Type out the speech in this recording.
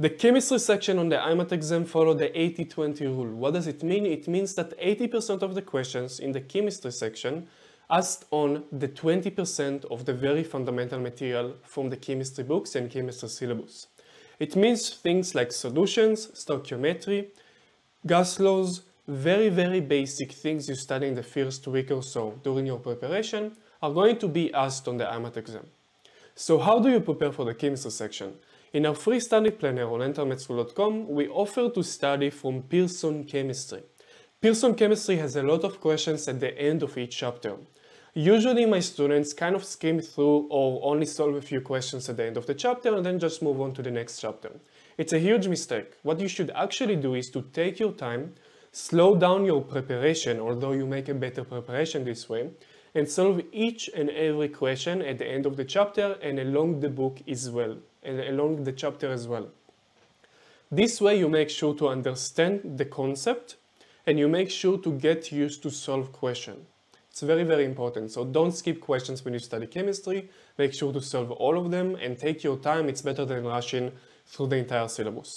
The chemistry section on the IMAT exam follow the 80-20 rule. What does it mean? It means that 80% of the questions in the chemistry section asked on the 20% of the very fundamental material from the chemistry books and chemistry syllabus. It means things like solutions, stoichiometry, gas laws, very very basic things you study in the first week or so during your preparation are going to be asked on the IMAT exam. So how do you prepare for the chemistry section? In our free study planner on entermedschool.com, we offer to study from Pearson Chemistry. Pearson Chemistry has a lot of questions at the end of each chapter. Usually my students kind of skim through or only solve a few questions at the end of the chapter and then just move on to the next chapter. It's a huge mistake. What you should actually do is to take your time, slow down your preparation, although you make a better preparation this way, and solve each and every question at the end of the chapter and along the book as well, and along the chapter as well. This way you make sure to understand the concept and you make sure to get used to solve questions. It's very, very important. So don't skip questions when you study chemistry. Make sure to solve all of them and take your time. It's better than rushing through the entire syllabus.